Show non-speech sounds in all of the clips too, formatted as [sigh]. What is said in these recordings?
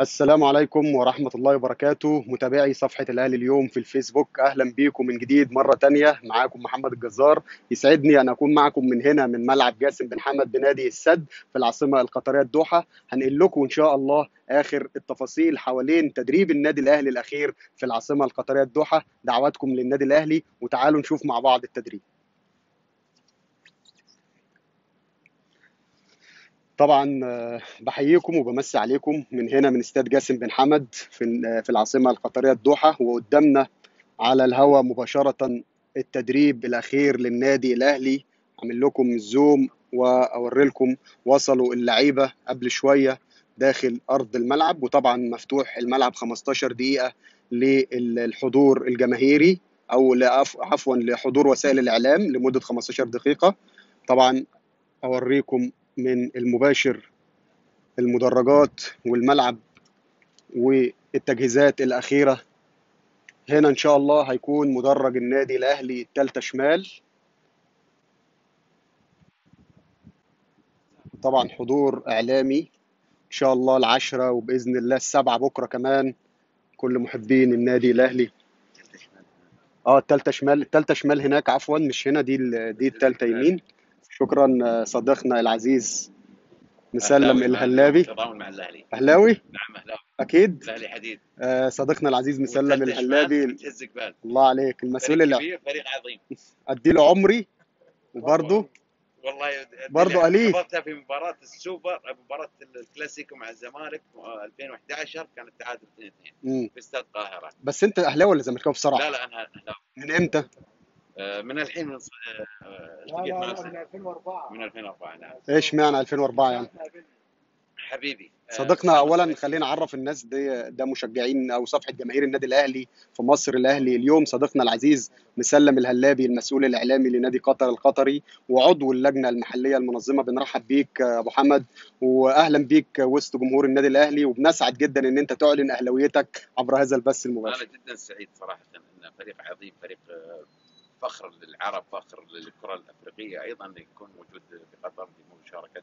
السلام عليكم ورحمة الله وبركاته. متابعي صفحة الأهلي اليوم في الفيسبوك. أهلا بيكم من جديد مرة تانية. معاكم محمد الجزار. يسعدني أن أكون معكم من هنا من ملعب جاسم بن حمد بنادي السد في العاصمة القطرية الدوحة. هنقل لكم إن شاء الله آخر التفاصيل حوالين تدريب النادي الأهلي الأخير في العاصمة القطرية الدوحة. دعواتكم للنادي الأهلي وتعالوا نشوف مع بعض التدريب. طبعا آه، بحييكم وبمسي عليكم من هنا من استاد جاسم بن حمد في في العاصمة القطرية الدوحة وقدامنا على الهواء مباشرة التدريب الأخير للنادي الأهلي. عامل لكم زوم وأوري لكم وصلوا اللعيبة قبل شوية داخل أرض الملعب وطبعا مفتوح الملعب 15 دقيقة للحضور الجماهيري أو عفوا لحضور وسائل الإعلام لمدة 15 دقيقة. طبعا أوريكم من المباشر المدرجات والملعب والتجهيزات الأخيرة. هنا إن شاء الله هيكون مدرج النادي الأهلي التالتة شمال. طبعا حضور إعلامي إن شاء الله العشرة وبإذن الله السبعة بكرة كمان كل محبين النادي الأهلي. آه التالتة شمال التالتة شمال هناك عفوا مش هنا دي دي التالتة يمين. شكرا آه، صديقنا العزيز مسلم أهلاوي مع الهلاوي. تضامن مع الأهلي. أهلاوي؟ نعم أهلاوي. أكيد؟ الأهلي حديد. آه، صديقنا العزيز مسلم الهلابي جبال الله عليك المسؤول فريق كبير فريق عظيم. أدي له عمري وبرضه؟ والله برضو أليف. حضرتها في مباراة السوبر مباراة الكلاسيكو مع الزمالك آه، 2011 كانت تعادل 2 2 مم. في استاد القاهرة. بس أنت أهلاوي ولا زملكاوي بصراحة؟ لا لا أنا أهلاوي. من إمتى؟ آه، من الحين من التقيت لا مع لا أرسنال. من 2004 من 2004 نعم. إيش معنى 2004 يعني؟ حبيبي آه، صديقنا اولا خلينا نعرف الناس دي ده مشجعين أو صفحة جماهير النادي الأهلي في مصر الأهلي. اليوم صديقنا العزيز مسلم الهلابي المسؤول الإعلامي لنادي قطر القطري وعضو اللجنة المحلية المنظمة. بنرحب بيك أبو حمد واهلا بيك وسط جمهور النادي الأهلي. وبنسعد جدا إن أنت تعلن أهلاويتك عبر هذا البث المباشر. أنا جدا سعيد صراحة إن فريق عظيم فريق فخر للعرب فخر للكرة الأفريقية. أيضا يكون موجود في قطر بمشاركه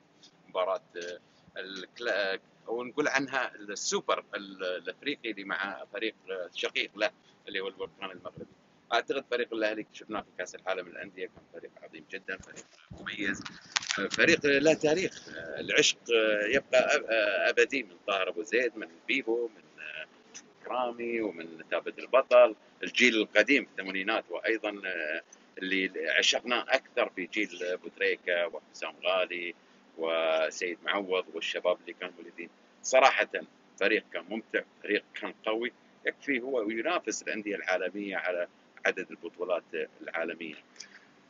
مباراة آه، الكلا- أو نقول عنها السوبر ال- الأفريقي اللي مع فريق آه، شقيق له اللي هو البركان المغربي. أعتقد فريق الأهلي شفناه في كأس العالم للأندية كان فريق عظيم جدا فريق مميز آه، فريق له تاريخ آه، العشق آه، يبقى آه، أبدي من طاهر أبو زيد من بيبو من آه، كرامي ومن ثابت البطل الجيل القديم في الثمانينات وأيضا آه، اللي عشقناه أكثر في جيل ابو تريكه وحسام غالي وسيد معوض والشباب اللي كانوا مولدين صراحة فريق كان ممتع فريق كان قوي يكفي هو وينافس الأندية العالمية على عدد البطولات العالمية.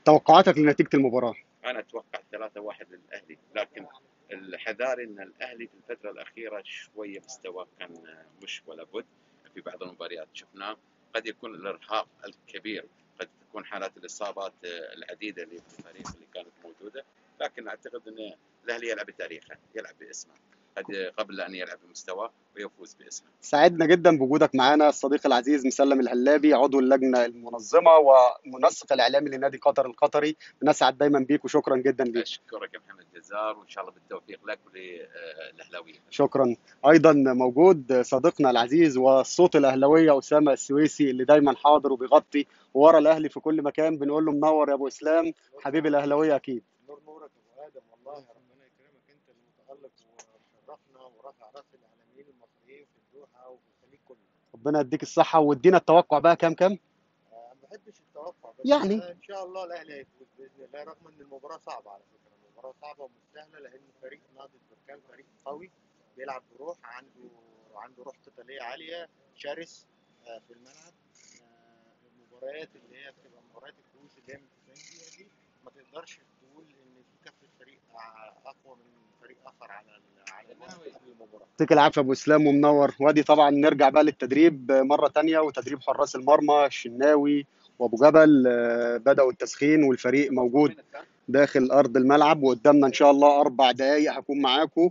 توقعاتك لنتيجة المباراة؟ أنا أتوقع 3-1 للأهلي لكن الحذاري إن الأهلي في الفترة الأخيرة شوية مستواه كان مش ولا بد. في بعض المباريات. شفناه قد يكون الإرهاق الكبير قد تكون حالات الإصابات العديدة اللي في الفريق اللي كانت موجودة لكن أعتقد إن الأهلي يلعب بتاريخه يلعب باسمه. قبل أن يلعب بمستواه ويفوز باسمه. سعدنا جدا بوجودك معانا. الصديق العزيز مسلم الهلابي عضو اللجنة المنظمة ومنسق الإعلامي لنادي قطر القطري. بنسعد دايما بيك وشكرا جدا ليك أشكرك يا محمد جزار وإن شاء الله بالتوفيق لك وللأهلاوية. شكرا. أيضا موجود صديقنا العزيز والصوت الأهلاوية أسامة السويسي اللي دايما حاضر وبيغطي ورا الأهلي في كل مكان. بنقول له منور يا أبو إسلام حبيب الأهلاوية أكيد نور نورك يا ابو آدم والله ربنا يكرمك انت اللي متالق وشرفنا ورافع راس الاعلاميين المصريين في الدوحه وفي الخليج كله ربنا يديك الصحة وادينا التوقع بقى كام كام ما بحبش التوقع بس يعني. إن شاء الله الأهلي هيفوز بإذن الله رغم إن المباراة صعبة على فكرة المباراة صعبة ومش سهله لأن فريق نهضه بركان فريق قوي بيلعب بروح عنده عنده روح قتالية عالية شرس آه، في الملعب آه، المباريات اللي هي بتبقى مباريات الكؤوس اللي هي من 90 دقيقه دي ما تقدرش تقول إن كفه فريق ع- أقوى من فريق اخر على على قبل المباراة. يعطيك العافيه أبو إسلام ومنور. وأدي طبعا نرجع بقى للتدريب مرة تانية وتدريب حراس المرمى الشناوي وأبو جبل آه، بدأوا التسخين والفريق موجود داخل أرض الملعب. وقدامنا إن شاء الله أربع دقائق هكون معاكم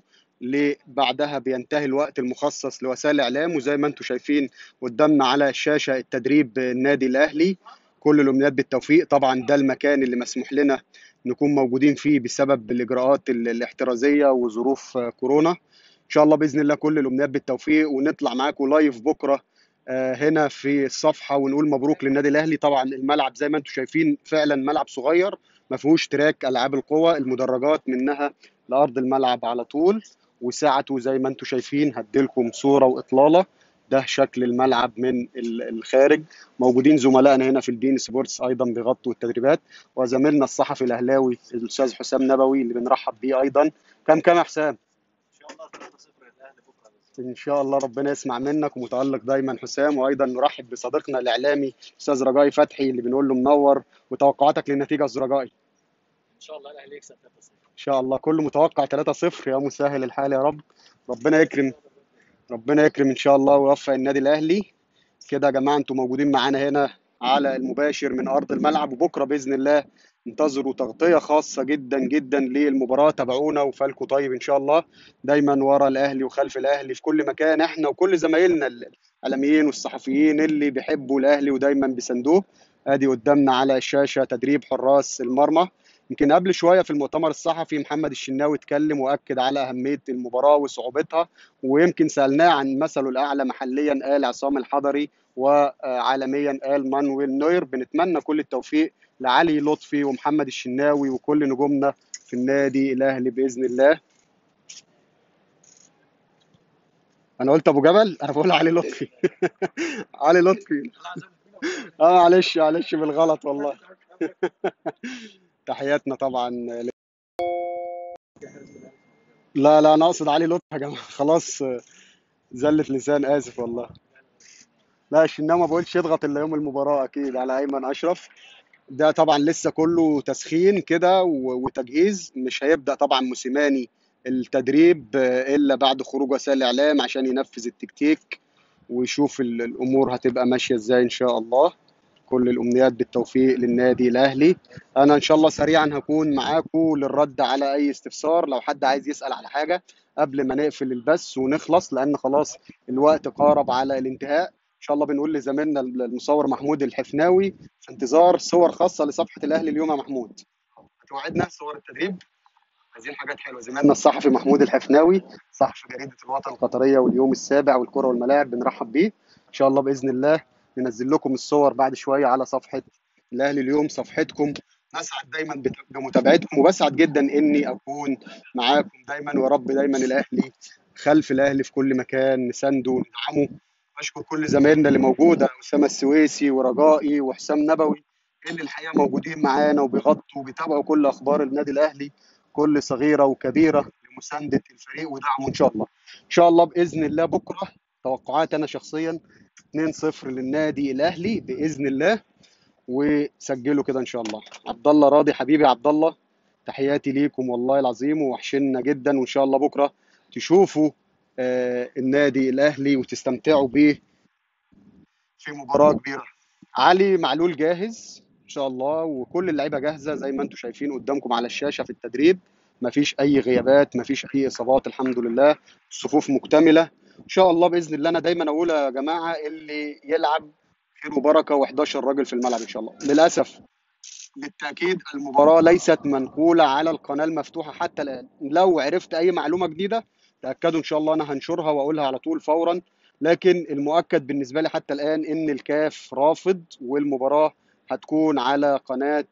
بعدها بينتهي الوقت المخصص لوسائل الإعلام. وزي ما أنتم شايفين قدامنا على الشاشة التدريب النادي الأهلي. كل الأمنيات بالتوفيق. طبعا ده المكان اللي مسموح لنا نكون موجودين فيه بسبب الإجراءات ال- الاحترازية وظروف كورونا. شاء الله بإذن الله كل الامنيات بالتوفيق ونطلع معاكم لايف بكرة آه، هنا في الصفحة ونقول مبروك للنادي الأهلي. طبعا الملعب زي ما أنتم شايفين فعلا ملعب صغير ما فيهوش تراك ألعاب القوى المدرجات منها لأرض الملعب على طول. وساعته زي ما أنتم شايفين هديلكم صورة وإطلالة. ده شكل الملعب من ال- الخارج. موجودين زملائنا هنا في البين سبورتس أيضا بيغطوا التدريبات وزميلنا الصحفي الأهلاوي الأستاذ حسام نبوي اللي بنرحب بيه أيضا. كم كم يا حسام؟ إن شاء الله 3-0 للاهلي بكره ان شاء الله ربنا يسمع منك ومتألق دايما حسام. وأيضا نرحب بصديقنا الإعلامي أستاذ رجائي فتحي اللي بنقول له منور وتوقعاتك للنتيجة أستاذ رجائي. إن شاء الله الاهلي يكسب 3-0 إن شاء الله. كله متوقع 3-0 يا مسهل الحال يا رب. ربنا يكرم. ربنا يكرم إن شاء الله ويوفق النادي الأهلي. كده يا جماعة أنتم موجودين معانا هنا على المباشر من أرض الملعب وبكرة بإذن الله انتظروا تغطية خاصة جدا جدا للمباراة. تابعونا وفالكوا طيب إن شاء الله دايما ورا الأهلي وخلف الأهلي في كل مكان. إحنا وكل زمايلنا الاعلاميين والصحفيين اللي بيحبوا الأهلي ودايما بيساندوه أدي قدامنا على الشاشة تدريب حراس المرمى. يمكن قبل شوية في المؤتمر الصحفي محمد الشناوي اتكلم وأكد على أهمية المباراة وصعوبتها ويمكن سألناه عن مثله الأعلى محليا قال عصام الحضري وعالميا قال مانويل نوير. بنتمنى كل التوفيق لعلي لطفي ومحمد الشناوي وكل نجومنا في النادي الأهلي بإذن الله. أنا قلت أبو جبل؟ أنا بقول علي لطفي. [laughs] علي لطفي. آه معلش معلش بالغلط والله. [laughs] تحياتنا طبعا لا لا أنا أقصد علي لطفي يا جماعة. [laughs] خلاص زلة لسان آسف والله. لا الشناوي ما بقولش يضغط إلا يوم المباراة أكيد على أيمن أشرف. ده طبعا لسه كله تسخين كده وتجهيز. مش هيبدأ طبعا موسيماني التدريب آه، إلا بعد خروج وسائل الإعلام عشان ينفذ التكتيك ويشوف ال- الأمور هتبقى ماشية إزاي إن شاء الله. كل الأمنيات بالتوفيق للنادي الأهلي. أنا إن شاء الله سريعا هكون معاكم للرد على أي استفسار لو حد عايز يسأل على حاجة قبل ما نقفل البث ونخلص لأن خلاص الوقت قارب على الانتهاء. إن شاء الله بنقول لزميلنا المصور محمود الحفناوي في انتظار صور خاصة لصفحة الأهلي اليوم يا محمود. هتوعدنا صور التدريب؟ عايزين حاجات حلوة. زميلنا الصحفي محمود الحفناوي صحفي جريدة الوطن القطرية واليوم السابع والكرة والملاعب بنرحب بيه. إن شاء الله بإذن الله ننزل لكم الصور بعد شوية على صفحة الأهلي اليوم صفحتكم. نسعد دايما بمتابعتكم وبسعد جدا إني أكون معاكم دايما ورب دايما الأهلي خلف الأهلي في كل مكان نسانده وندعمه. بشكر كل زمايلنا اللي موجودة أسامة السويسي ورجائي وحسام نبوي اللي الحقيقة موجودين معانا وبيغطوا وبيتابعوا كل أخبار النادي الأهلي كل صغيرة وكبيرة لمساندة الفريق ودعمه إن شاء الله. إن شاء الله بإذن الله بكرة توقعات أنا شخصيا 2-0 للنادي الأهلي بإذن الله وسجلوا كده إن شاء الله. عبد الله راضي حبيبي عبد الله تحياتي ليكم والله العظيم ووحشنا جدا وإن شاء الله بكرة تشوفوا آه، النادي الأهلي وتستمتعوا بيه في مباراة كبيرة. علي معلول جاهز إن شاء الله وكل اللعيبة جاهزة زي ما أنتم شايفين قدامكم على الشاشة في التدريب. مفيش أي غيابات مفيش أي إصابات الحمد لله. الصفوف مكتملة. إن شاء الله بإذن الله. أنا دايما أقول يا جماعة اللي يلعب خير وبركة و11 راجل في الملعب إن شاء الله. للأسف بالتأكيد المباراة ليست منقولة على القناة المفتوحة حتى الآن. لو عرفت أي معلومة جديدة تأكدوا إن شاء الله أنا هنشرها وأقولها على طول فورا. لكن المؤكد بالنسبة لي حتى الآن إن الكاف رافض والمباراة هتكون على قناة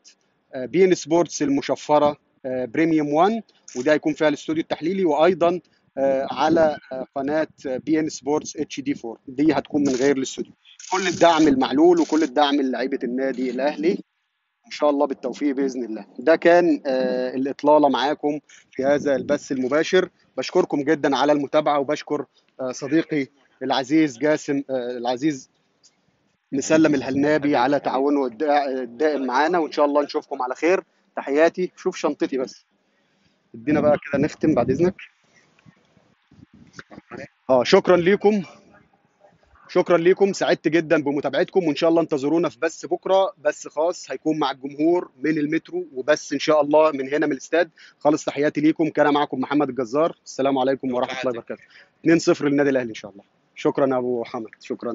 آه، beIN Sports المشفرة آه، premium 1 وده هيكون فيها الاستوديو التحليلي. وأيضا على قناة beIN Sports HD 4 دي هتكون من غير الاستوديو. كل الدعم لمعلول وكل الدعم للعيبة النادي الأهلي إن شاء الله بالتوفيق بإذن الله. ده كان آه، الإطلالة معاكم في هذا البث المباشر. بشكركم جدا على المتابعة وبشكر آه، صديقي العزيز جاسم آه، العزيز مسلم الهلنابي على تعاونه الدا- الدائم معانا. وإن شاء الله نشوفكم على خير. تحياتي. شوف شنطتي بس. ادينا بقى كده نختم بعد إذنك. آه شكرا ليكم. شكرا ليكم. سعدت جدا بمتابعتكم وإن شاء الله انتظرونا في بث بكرة. بث خاص هيكون مع الجمهور من المترو وبث إن شاء الله من هنا من الاستاد. خالص تحياتي ليكم كان معكم محمد الجزار. السلام عليكم ورحمة الله وبركاته. 2-0 للنادي الأهلي إن شاء الله. شكرا يا أبو حمد. شكرا.